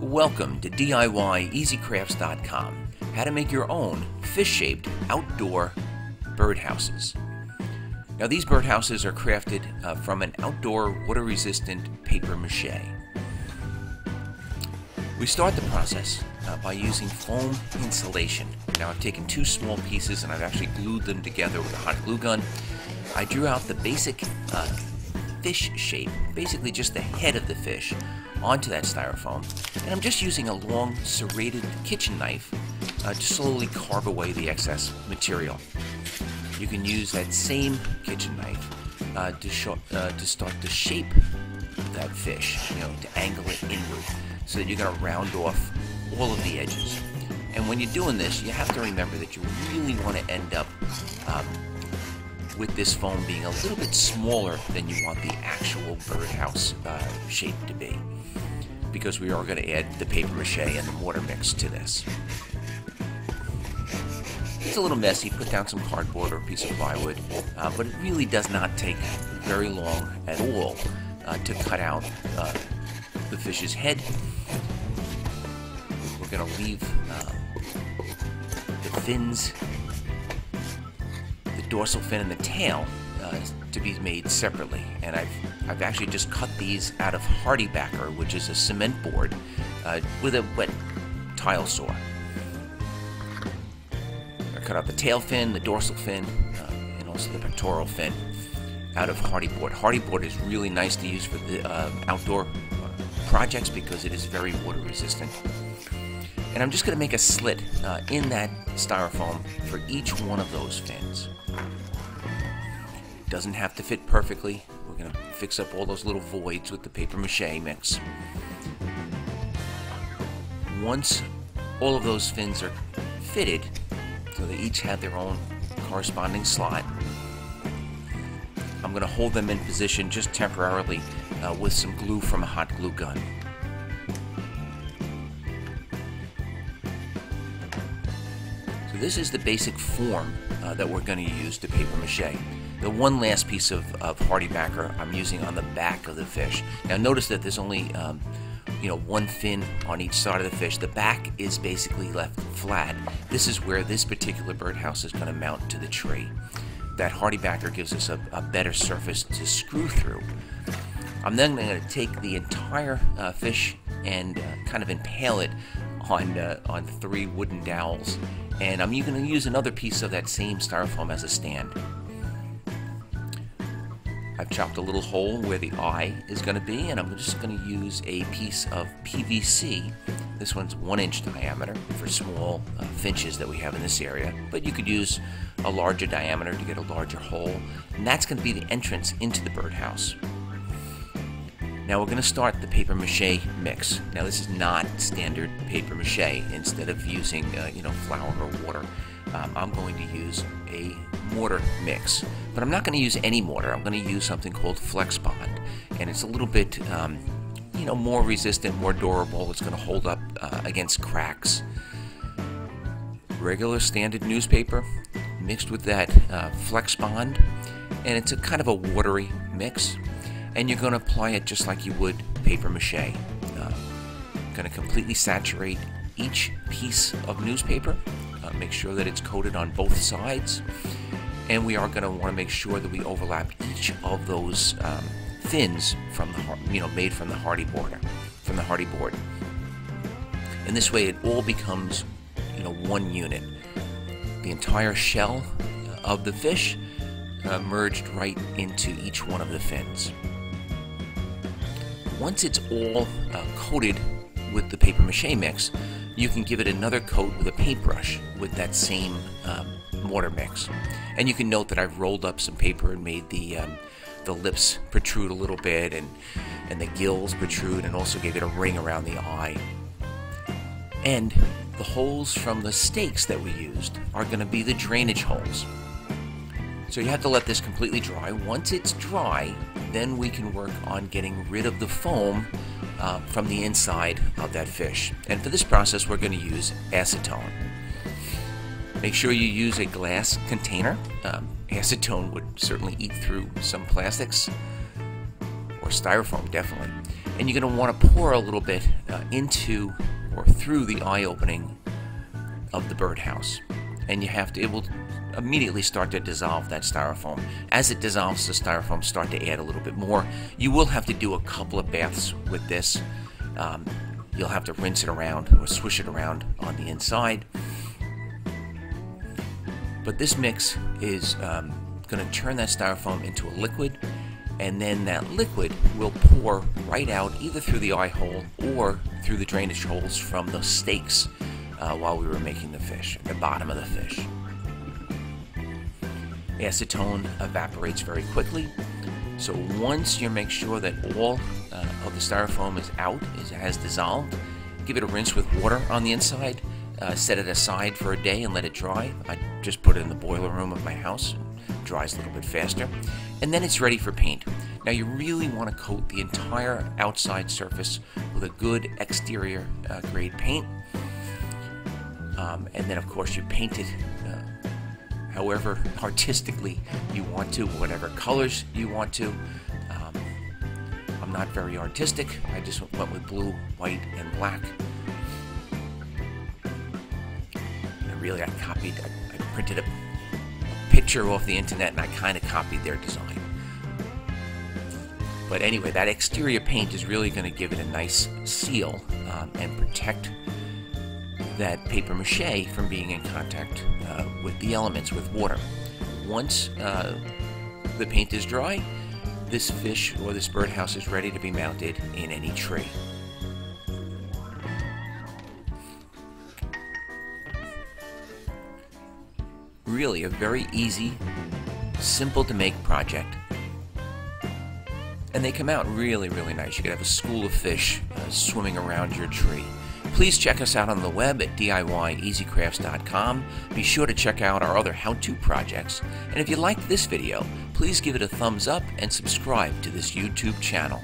Welcome to DIYEasyCrafts.com. How to make your own fish-shaped outdoor birdhouses. Now these birdhouses are crafted uh, from an outdoor water-resistant paper mache. We start the process uh, by using foam insulation. Now I've taken two small pieces and I've actually glued them together with a hot glue gun. I drew out the basic uh, fish shape, basically just the head of the fish, onto that styrofoam. And I'm just using a long serrated kitchen knife uh, to slowly carve away the excess material. You can use that same kitchen knife uh, to, uh, to start to shape that fish, you know, to angle it inward so that you're going to round off all of the edges. And when you're doing this, you have to remember that you really want to end up um, with this foam being a little bit smaller than you want the actual birdhouse uh, shape to be because we are going to add the paper mache and the mortar mix to this. It's a little messy, put down some cardboard or a piece of plywood, uh, but it really does not take very long at all uh, to cut out uh, the fish's head. We're going to leave uh, the fins, dorsal fin and the tail uh, to be made separately. And I've, I've actually just cut these out of HardieBacker, which is a cement board, uh, with a wet tile saw. I cut out the tail fin, the dorsal fin, uh, and also the pectoral fin out of HardieBoard. HardieBoard is really nice to use for the uh, outdoor projects because it is very water resistant. And I'm just going to make a slit uh, in that styrofoam for each one of those fins. Doesn't have to fit perfectly. We're going to fix up all those little voids with the paper mache mix. Once all of those fins are fitted, so they each have their own corresponding slot, I'm going to hold them in position just temporarily uh, with some glue from a hot glue gun. This is the basic form uh, that we're going to use to paper mache. The one last piece of, of HardieBacker I'm using on the back of the fish. Now notice that there's only um, you know one fin on each side of the fish. The back is basically left flat. This is where this particular birdhouse is going to mount to the tree. That HardieBacker gives us a, a better surface to screw through. I'm then going to take the entire uh, fish and uh, kind of impale it on uh, on three wooden dowels, and I'm going to use another piece of that same styrofoam as a stand. I've chopped a little hole where the eye is going to be, and I'm just going to use a piece of PVC. This one's one inch diameter for small uh, finches that we have in this area, but you could use a larger diameter to get a larger hole, and that's going to be the entrance into the birdhouse. Now we're going to start the paper mache mix. Now this is not standard paper mache. Instead of using uh, you know flour or water, um, I'm going to use a mortar mix. But I'm not going to use any mortar. I'm going to use something called Flex Bond, and it's a little bit um, you know more resistant, more durable. It's going to hold up uh, against cracks. Regular standard newspaper mixed with that uh, Flex Bond, and it's a kind of a watery mix and you're going to apply it just like you would paper mache. Uh, going to completely saturate each piece of newspaper, uh, make sure that it's coated on both sides, and we are going to want to make sure that we overlap each of those um, fins from the you know made from the hardy border, from the HardieBoard. And this way, it all becomes you know one unit. The entire shell of the fish uh, merged right into each one of the fins once it's all uh, coated with the paper mache mix, you can give it another coat with a paintbrush with that same um, mortar mix. And you can note that I've rolled up some paper and made the um, the lips protrude a little bit and and the gills protrude and also gave it a ring around the eye. And the holes from the stakes that we used are going to be the drainage holes. So you have to let this completely dry. Once it's dry, then we can work on getting rid of the foam uh, from the inside of that fish. And for this process, we're going to use acetone. Make sure you use a glass container. Um, acetone would certainly eat through some plastics, or styrofoam definitely. And you're going to want to pour a little bit uh, into or through the eye opening of the birdhouse. And you have to able immediately start to dissolve that styrofoam. As it dissolves the styrofoam, start to add a little bit more. You will have to do a couple of baths with this. Um, you'll have to rinse it around or swish it around on the inside. But this mix is um, going to turn that styrofoam into a liquid, and then that liquid will pour right out either through the eye hole or through the drainage holes from the stakes uh, while we were making the fish, the bottom of the fish. Acetone evaporates very quickly, so once you make sure that all uh, of the styrofoam is out, is has dissolved, give it a rinse with water on the inside, uh, set it aside for a day and let it dry. I just put it in the boiler room of my house, it dries a little bit faster, and then it's ready for paint. Now you really want to coat the entire outside surface with a good exterior uh, grade paint. Um, and then of course you paint it however artistically you want to, whatever colors you want to. Um, I'm not very artistic. I just went with blue, white, and black. And really, I copied, I, I printed a picture off the internet and I kind of copied their design. But anyway, that exterior paint is really going to give it a nice seal um, and protect that paper mache from being in contact uh, with the elements, with water. Once uh, the paint is dry, this fish or this birdhouse is ready to be mounted in any tree. Really a very easy, simple to make project. And they come out really, really nice. You could have a school of fish uh, swimming around your tree. Please check us out on the web at DIYEasyCrafts.com. Be sure to check out our other how-to projects. And if you liked this video, please give it a thumbs up and subscribe to this YouTube channel.